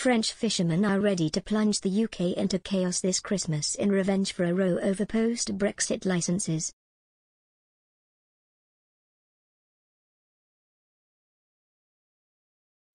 French fishermen are ready to plunge the UK into chaos this Christmas in revenge for a row over post-Brexit licenses.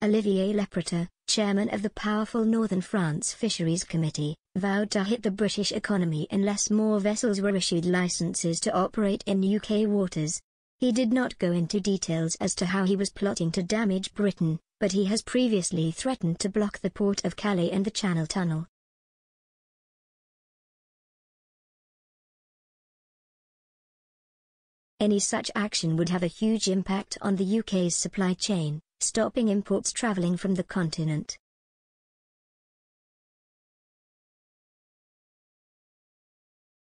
Olivier Leprêtre, chairman of the powerful Northern France Fisheries Committee, vowed to hit the British economy unless more vessels were issued licenses to operate in UK waters. He did not go into details as to how he was plotting to damage Britain, but he has previously threatened to block the port of Calais and the Channel Tunnel. Any such action would have a huge impact on the UK's supply chain, stopping imports travelling from the continent.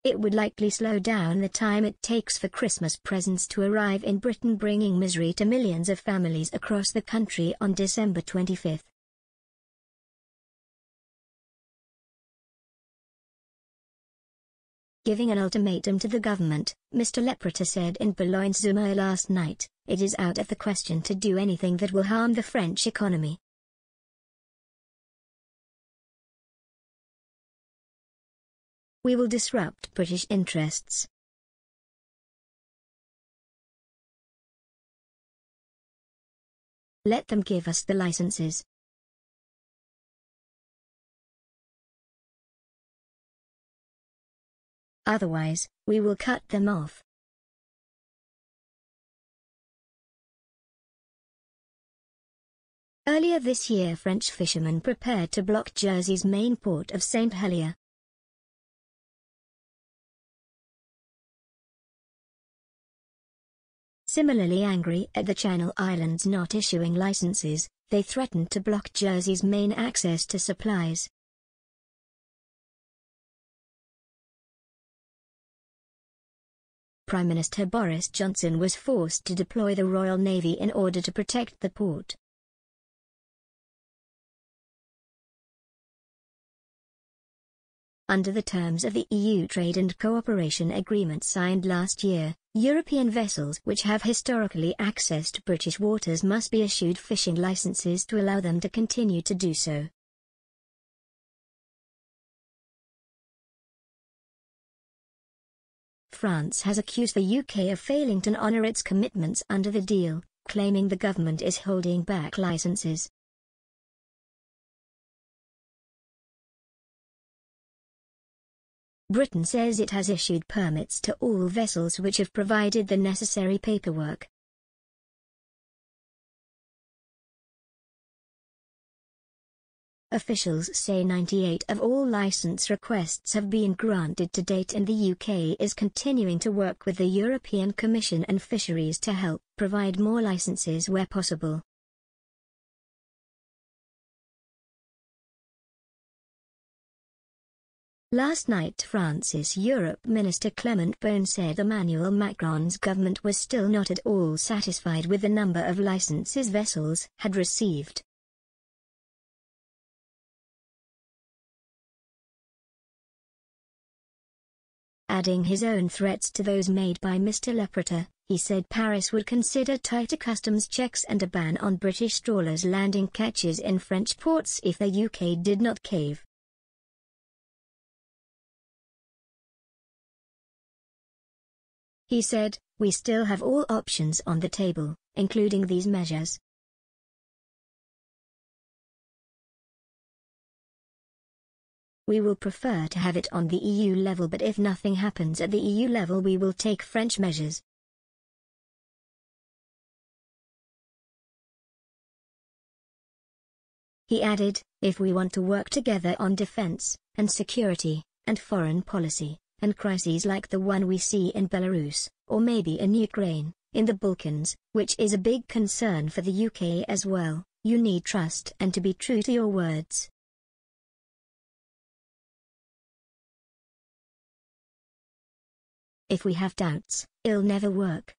It would likely slow down the time it takes for Christmas presents to arrive in Britain bringing misery to millions of families across the country on December 25. Giving an ultimatum to the government, Mr. Leprêtre said in Boulogne-Sur-Mer last night, it is out of the question to do anything that will harm the French economy. We will disrupt British interests. Let them give us the licenses. Otherwise, we will cut them off. Earlier this year French fishermen prepared to block Jersey's main port of St. Helier. Similarly angry at the Channel Islands not issuing licenses, they threatened to block Jersey's main access to supplies. Prime Minister Boris Johnson was forced to deploy the Royal Navy in order to protect the port. Under the terms of the EU Trade and Cooperation Agreement signed last year, European vessels which have historically accessed British waters must be issued fishing licenses to allow them to continue to do so. France has accused the UK of failing to honour its commitments under the deal, claiming the government is holding back licenses. Britain says it has issued permits to all vessels which have provided the necessary paperwork. Officials say 98 of all license requests have been granted to date and the UK is continuing to work with the European Commission and fisheries to help provide more licenses where possible. Last night France's Europe Minister Clement Beaune said Emmanuel Macron's government was still not at all satisfied with the number of licenses vessels had received. Adding his own threats to those made by Mr. Leprêtre, he said Paris would consider tighter customs checks and a ban on British trawlers landing catches in French ports if the UK did not cave. He said, we still have all options on the table, including these measures. We will prefer to have it on the EU level but if nothing happens at the EU level we will take French measures. He added, if we want to work together on defense, and security, and foreign policy, and crises like the one we see in Belarus, or maybe in Ukraine, in the Balkans, which is a big concern for the UK as well, you need trust and to be true to your words. If we have doubts, it'll never work.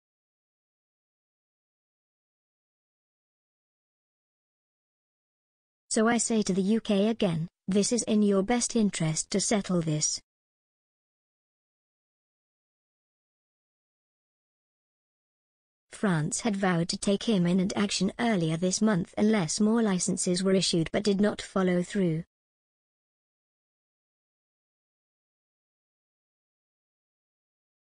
So I say to the UK again, this is in your best interest to settle this. France had vowed to take him in and action earlier this month unless more licenses were issued but did not follow through.